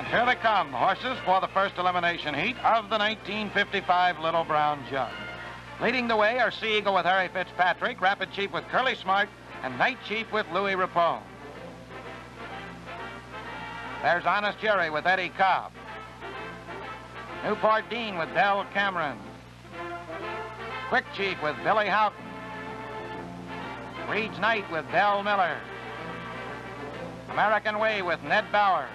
And here they come, horses for the first elimination heat of the 1955 Little Brown Jug. Leading the way are Sea Eagle with Harry Fitzpatrick, Rapid Chief with Curly Smart, and Night Chief with Louis Rapone. There's Honest Jerry with Eddie Cobb. Newport Dean with Del Cameron. Quick Chief with Billy Haughton. Reed's Night with Del Miller. American Way with Ned Bauer.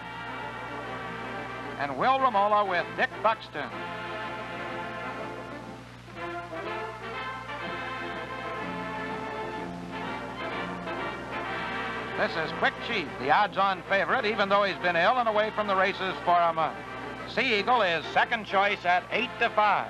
And Will Romola with Dick Buxton. This is Quick Chief, the odds-on favorite, even though he's been ill and away from the races for a month. Sea Eagle is second choice at 8 to 5.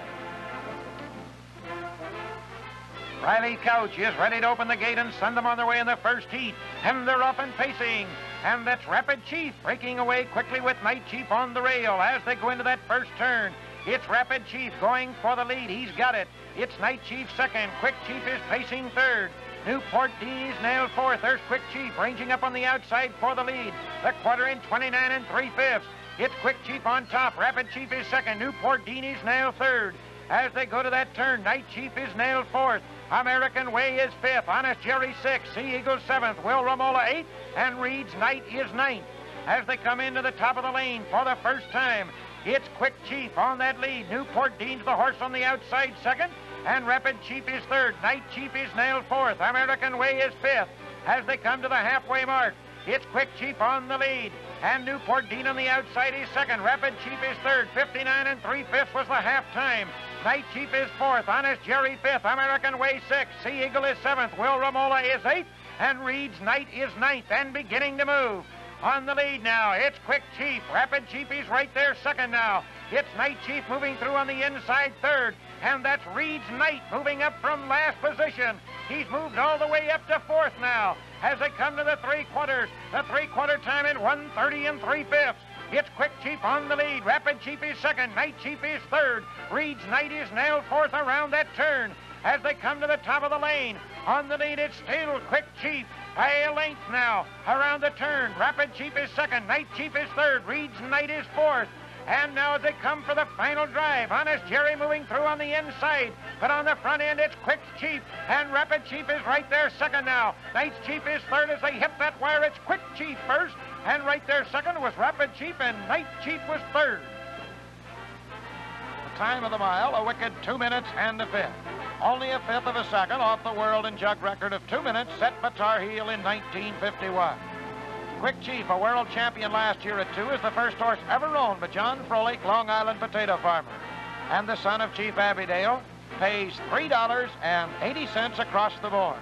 Riley Couch is ready to open the gate and send them on their way in the first heat. And they're off and pacing. And that's Rapid Chief breaking away quickly with Night Chief on the rail as they go into that first turn. It's Rapid Chief going for the lead. He's got it. It's Night Chief second. Quick Chief is pacing third. Newport Dean is nailed fourth. There's Quick Chief ranging up on the outside for the lead. The quarter in 29 and 3 fifths. It's Quick Chief on top. Rapid Chief is second. Newport Dean is nailed third. As they go to that turn, Night Chief is nailed fourth. American Way is fifth. Honest Jerry sixth. Sea Eagle seventh. Will Romola eighth. And Reed's Night is ninth. As they come into the top of the lane for the first time, it's Quick Chief on that lead. Newport Dean's the horse on the outside second. And Rapid Chief is third. Night Chief is nailed fourth. American Way is fifth. As they come to the halfway mark, it's Quick Chief on the lead. And Newport Dean on the outside is second. Rapid Chief is third. 59 and 3 fifths was the half time. Night Chief is fourth. Honest Jerry fifth. American Way sixth. Sea Eagle is seventh. Will Romola is eighth. And Reed's Night is ninth and beginning to move. On the lead now, it's Quick Chief. Rapid Chief is right there second now. It's Night Chief moving through on the inside third. And that's Reed's Knight moving up from last position. He's moved all the way up to fourth now. As they come to the three quarters, the three quarter time at 130 and 3 fifths. It's Quick Chief on the lead. Rapid Chief is second. Night Chief is third. Reed's Night is nailed fourth around that turn. As they come to the top of the lane, on the lead it's still Quick Chief by a length now around the turn. Rapid Chief is second. Night Chief is third. Reed's Night is fourth. And now they come for the final drive, Honest Jerry moving through on the inside. But on the front end, it's Quick Chief. And Rapid Chief is right there second now. Night's Chief is third as they hit that wire. It's Quick Chief first. And right there second was Rapid Chief. And Night Chief was third. The time of the mile, a wicked two minutes and a fifth. Only a fifth of a second off the world and jug record of two minutes set by Tar Heel in 1951. Quick Chief, a world champion last year at two, is the first horse ever owned by John Froelich, Long Island potato farmer. And the son of Chief Abbeydale pays $3.80 across the board.